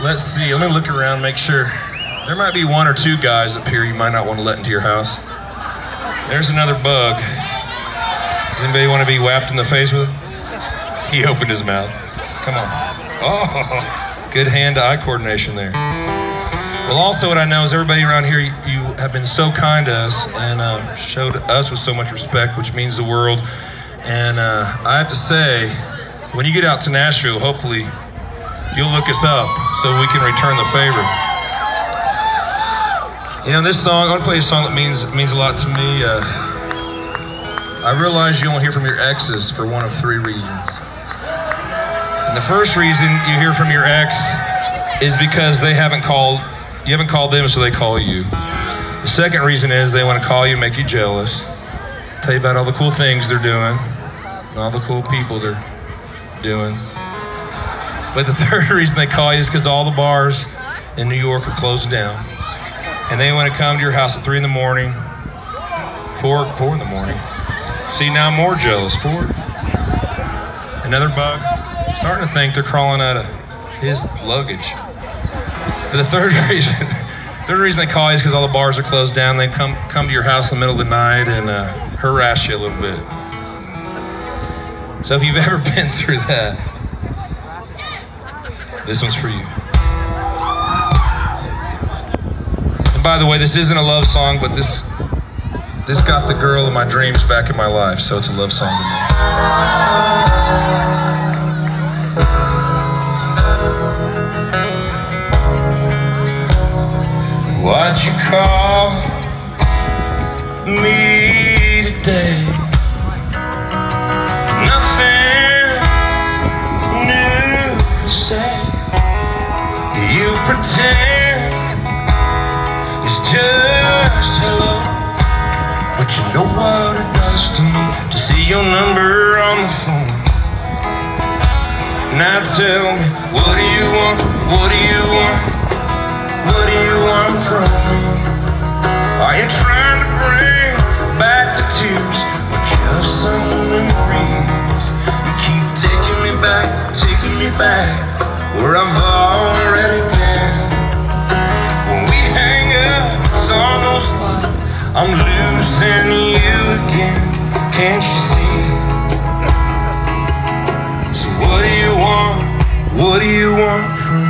Let's see. Let me look around, make sure. There might be one or two guys up here you might not want to let into your house. There's another bug. Does anybody want to be whapped in the face with it? He opened his mouth. Come on. Oh, good hand-to-eye coordination there. Well, also what I know is everybody around here, you, you have been so kind to us and uh, showed us with so much respect, which means the world. And uh, I have to say, when you get out to Nashville, hopefully you'll look us up so we can return the favor. You know, this song, I want to play a song that means means a lot to me. Uh, I realize you only hear from your exes for one of three reasons. And the first reason you hear from your ex is because they haven't called, you haven't called them, so they call you. The second reason is they want to call you, make you jealous, tell you about all the cool things they're doing, and all the cool people they're doing. But the third reason they call you is because all the bars in New York are closed down. And they want to come to your house at three in the morning, four, four in the morning. See, now I'm more jealous. Four. Another bug. Starting to think they're crawling out of his luggage. But the third reason, third reason they call you is because all the bars are closed down. They come come to your house in the middle of the night and uh, harass you a little bit. So if you've ever been through that, this one's for you. And by the way, this isn't a love song, but this this got the girl of my dreams back in my life, so it's a love song to me. Why'd you call me today? Know what it does to me to see your number on the phone. Now tell me, what do you want? What do you want? What do you want from me? Are you trying to bring back the tears or just some memories? You keep taking me back, taking me back where I've losing you again. Can't you see? So what do you want? What do you want from me?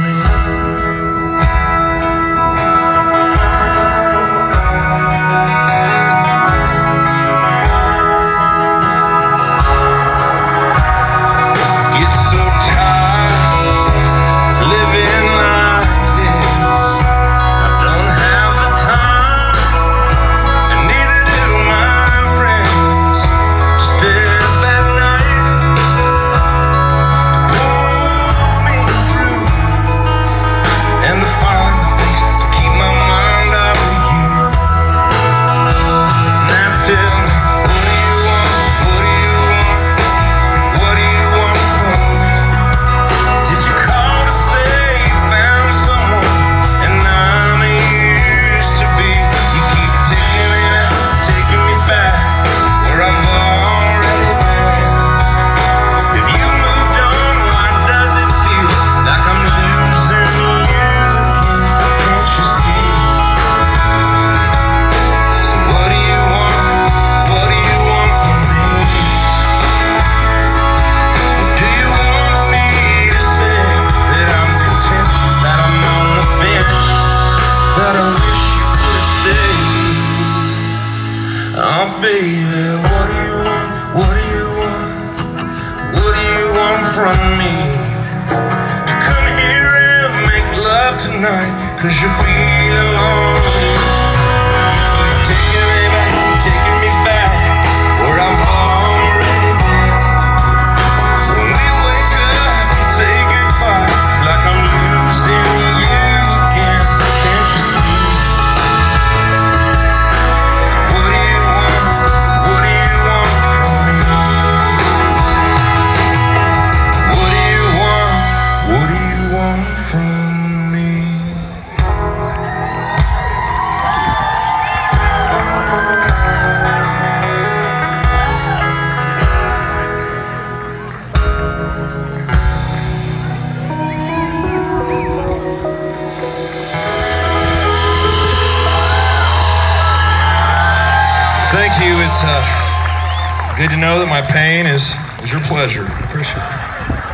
Baby, what do you want? What do you want? What do you want from me? To come here and make love tonight, cause you're feeling lonely. Thank you. It's uh, good to know that my pain is, is your pleasure. I appreciate it.